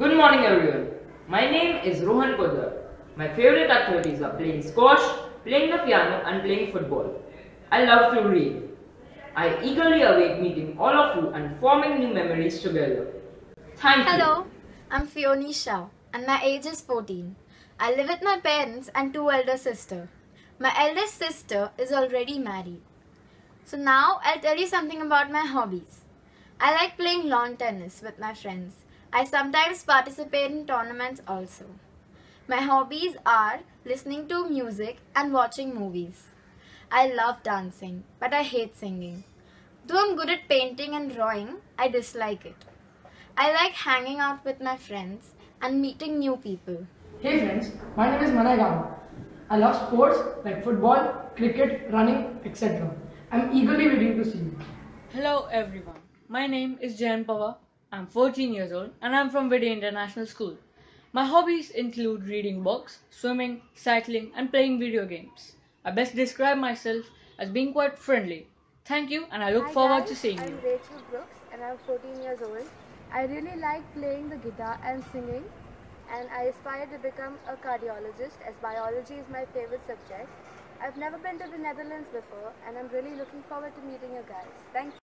Good morning everyone. My name is Rohan Kodar. My favorite activities are playing squash, playing the piano and playing football. I love to read. I eagerly await meeting all of you and forming new memories together. Thank you. Hello, I'm Fioni Shah and my age is 14. I live with my parents and two elder sisters. My eldest sister is already married. So now I'll tell you something about my hobbies. I like playing lawn tennis with my friends. I sometimes participate in tournaments also. My hobbies are listening to music and watching movies. I love dancing, but I hate singing. Though I'm good at painting and drawing, I dislike it. I like hanging out with my friends and meeting new people. Hey friends, my name is Manay Gama. I love sports like football, cricket, running, etc. I'm eagerly waiting to see you. Hello everyone. My name is Jan Pava. I'm 14 years old and I'm from Witty International School. My hobbies include reading books, swimming, cycling and playing video games. I best describe myself as being quite friendly. Thank you and I look Hi forward guys, to seeing I'm you. Rachel Brooks and I'm 14 years old. I really like playing the guitar and singing and I aspire to become a cardiologist as biology is my favorite subject. I've never been to the Netherlands before and I'm really looking forward to meeting you guys. Thank you.